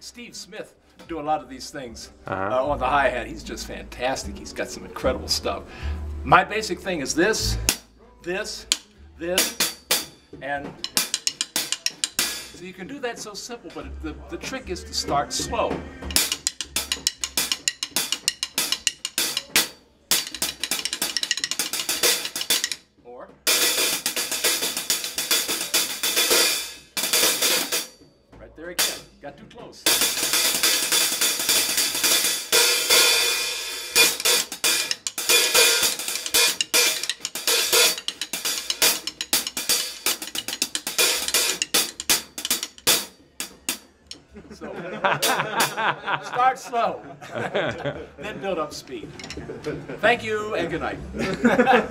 Steve Smith do a lot of these things Uh-huh. uh, on the hi hat. He's just fantastic. He's got some incredible stuff. My basic thing is this, this, this, and so you can do that so simple, but the, the trick is to start slow. Or there. Got too close. So start slow, then build up speed. Thank you and good night.